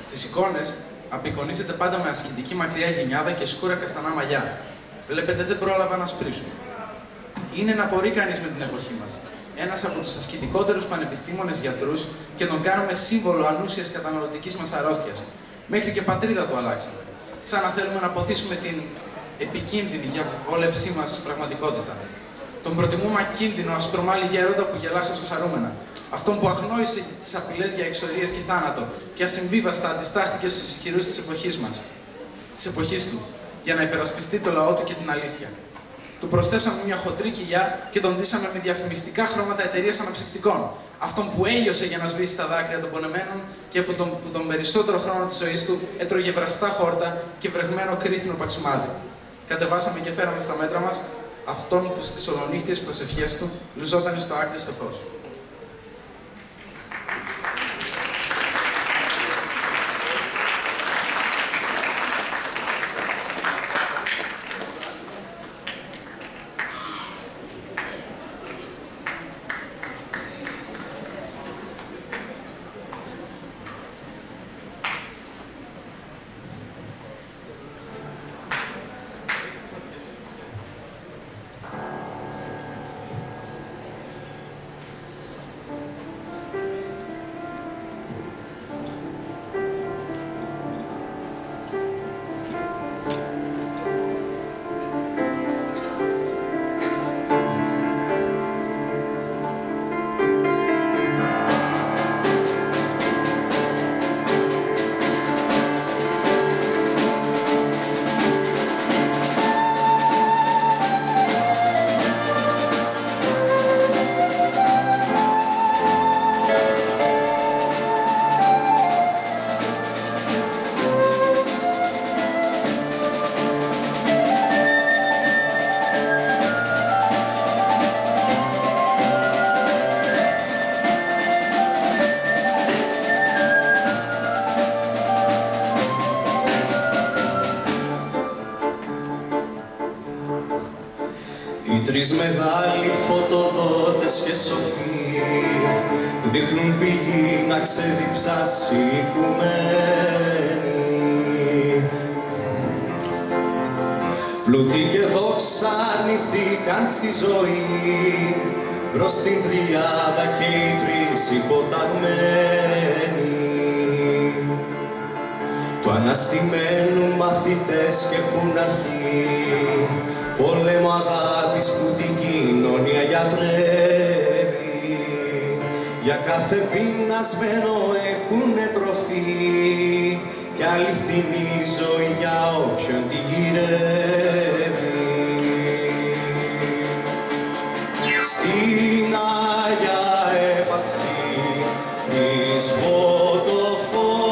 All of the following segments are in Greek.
Στις εικόνες απεικονίζεται πάντα με ασχητική μακριά γενιάδα και σκούρα καστανά μαλλιά. Βλέπετε, δεν πρόλαβα να σπρίσουν. Είναι να μπορεί κανείς με την εποχή μας. Ένας από τους ασκητικότερου πανεπιστήμονες γιατρούς και τον κάνουμε σύμβολο ανούσιας καταναλωτικής μας αρρώστιας. Μέχρι και πατρίδα του αλλάξαμε. Σαν να θέλουμε να αποθήσουμε την επικίνδυνη για βόλεψή μας πραγματικότητα. Τον προτιμούμε ακίνδυνο, αστρομάλι γέροντα που γελά χαρούμενα. Αυτόν που αγνόησε τις απειλές για εξορίες και θάνατο και ασυμβίβαστα αντιστάχθηκε στους ισχυρούς της εποχής μας, της εποχής του, για να υπερασπιστεί το λαό του και την αλήθεια. Του προσθέσαμε μια χοντρή κοιλιά και τον ντύσαμε με διαφημιστικά χρώματα εταιρείας αναψυκτικών. Αυτόν που έλειωσε για να σβήσει τα δάκρυα των πονεμένων και που τον, που τον περισσότερο χρόνο της ζωής του έτρωγε βραστά χόρτα και βρεγμένο κρίθινο παξιμάδι. Κατεβάσαμε και φέραμε στα μέτρα μας αυτόν που στις ολονύχτιες προσευχές του λουζόταν στο στο φως. Τρεις μεγάλοι φωτοδότες και σοφοί δείχνουν πηγή να ξεδιψάσει η οικουμένη. Πλούτη και δόξα ανηθήκαν στη ζωή προς την τριάδα και οι τρεις υποταγμένοι του αναστημένου μαθητές και έχουν αρχή πόλεμο αγάπης που την κοινωνία γιατρεύει. Για κάθε πεινασμένο έχουνε τροφή. Και αληθινή ζωή για όποιον τη γυρεύει. Στην Άγια έπαξη της φωτοφόρη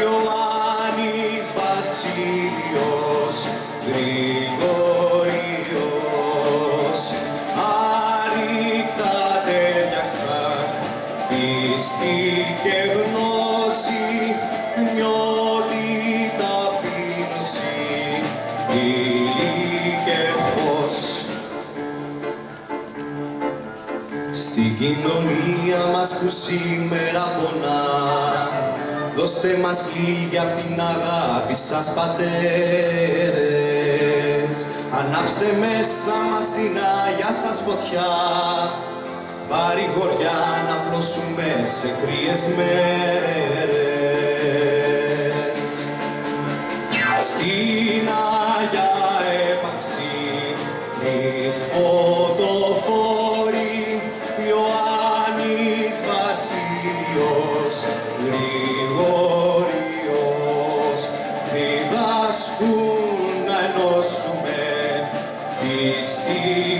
Ιωάννης Βασίλειος Γρηγοριος άρρηκτα τέλειαξαν πίστη και γνώση νιώτη ταπείνωση. Ύλη και φως. Στην κοινωνία μας που σήμερα πονά Δώστε μας λίγη απ' την αγάπη σας πατέρες Ανάψτε μέσα μας την Άγια σας φωτιά. Παρηγοριά να πλώσουμε σε κρύες μέρες πίστη